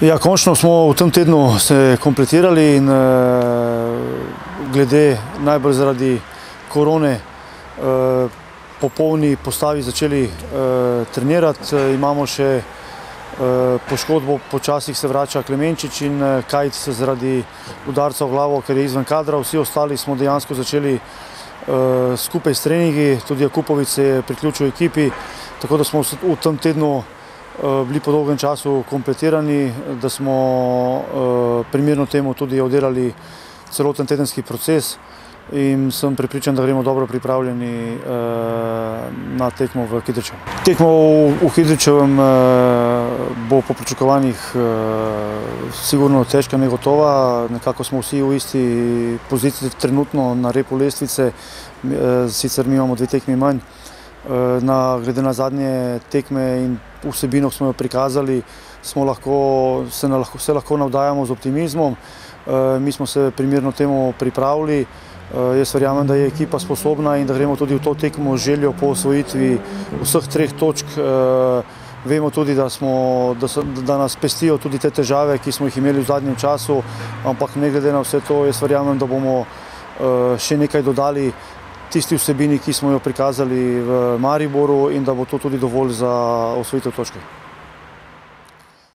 Ja, končno smo v tem tednu se kompletirali in glede najbolj zaradi korone popolni postavi začeli trenirati. Imamo še poškodbo, počasih se vrača Klemenčič in Kajc zaradi udarca v glavo, ker je izven kadra. Vsi ostali smo dejansko začeli skupaj s treningi, tudi Jakupovic se je priključil ekipi, tako da smo v tem tednu bili po dolgem času kompletirani, da smo primerno temu tudi oddelali celoten tedenski proces in sem pripričan, da gremo dobro pripravljeni na tekmo v Kidričevem. Tekmo v Kidričevem bo po pričakovanjih sigurno težka, negotova, nekako smo vsi v isti poziciji trenutno na repu lestvice, sicer mi imamo dve tekmi manj. Na, glede na zadnje tekme in vsebino, ki smo jo prikazali, smo lahko, se se lahko navdajamo z optimizmom. Mi smo se primerno temu pripravili, jaz verjamem, da je ekipa sposobna in da gremo tudi v to tekmo z željo po osvojitvi vseh treh točk. Vemo tudi, da smo, da so, da nas pestijo tudi te težave, ki smo jih imeli v zadnjem času, ampak ne glede na vse to, jaz verjamem, da bomo še nekaj dodali tisti vsebini, ki smo jo prikazali v Mariboru in da bo to tudi dovolj za osvojitev točke.